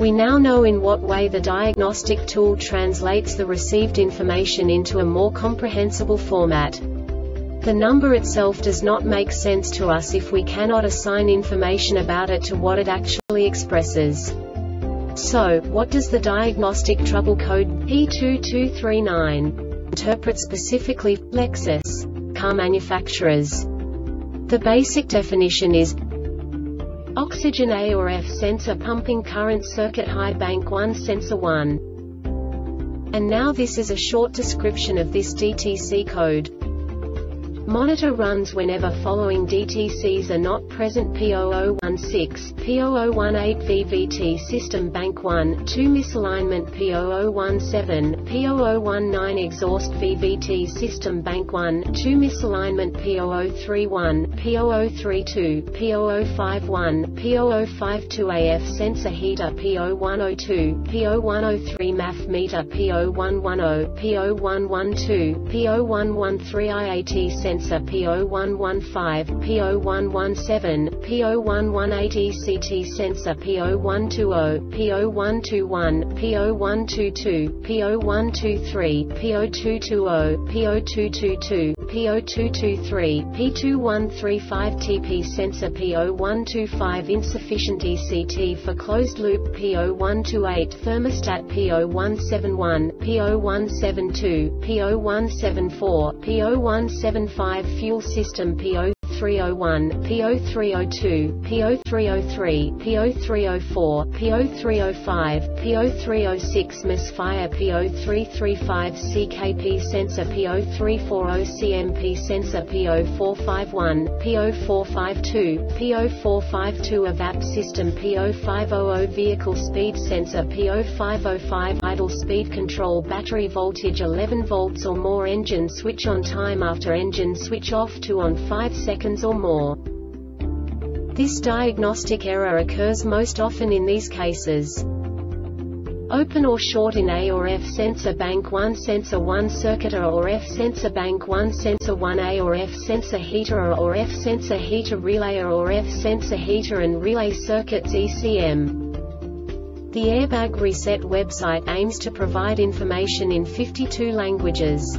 We now know in what way the diagnostic tool translates the received information into a more comprehensible format. The number itself does not make sense to us if we cannot assign information about it to what it actually expresses. So, what does the diagnostic trouble code P2239 interpret specifically, Lexus, car manufacturers? The basic definition is Oxygen A or F sensor pumping current circuit high bank 1 sensor 1. And now this is a short description of this DTC code. Monitor runs whenever following DTCs are not present P0016, P0018 VVT System Bank 1, 2 Misalignment P0017, P0019 Exhaust VVT System Bank 1, 2 Misalignment P0031, P0032, P0051, P0052 AF Sensor Heater P0102, P0103 MAF Meter P0110, P0112, P0113 IAT Sensor sensor P0115, P0117, P0118 ECT sensor P0120, P0121, P0122, P0123, P0220, P0222, P0223, P2135TP sensor P0125 insufficient ECT for closed loop P0128 thermostat P0171, P0172, P0174, P0175 fuel system P0 P0301, P0302, P0303, P0304, P0305, P0306 misfire P0335 CKP sensor P0340 CMP sensor P0451, P0452, P0452 EVAP system P0500 vehicle speed sensor P0505 idle speed control battery voltage 11 volts or more engine switch on time after engine switch off to on 5 seconds seconds or more. This diagnostic error occurs most often in these cases. Open or short in A or F sensor bank 1 sensor 1 circuit or F sensor bank 1 sensor 1A or F sensor heater or F sensor heater relay or F sensor heater and relay circuits ECM. The Airbag Reset website aims to provide information in 52 languages.